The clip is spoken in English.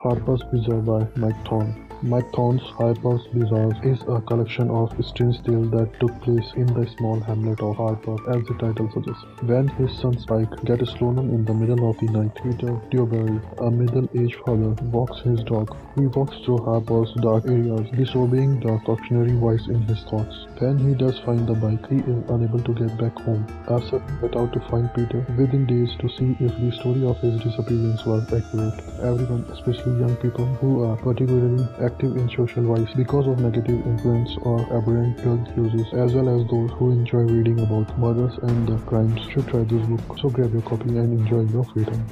Harper's Bizarre by Mike Thorne. Mike Thorne's Harper's Bizarre is a collection of strange tales that took place in the small hamlet of Harper, as the title suggests. When his son Spike gets stolen in the middle of the night, Peter Dewberry, a middle-aged father, walks his dog. He walks through Harper's dark areas, disobeying the cautionary voice in his thoughts. When he does find the bike, he is unable to get back home. After set out to find Peter within days to see if the story of his disappearance was accurate. Everyone, especially young people who are particularly active in social vice because of negative influence or aberrant drug uses, as well as those who enjoy reading about murders and the crimes should try this book. So grab your copy and enjoy your free time.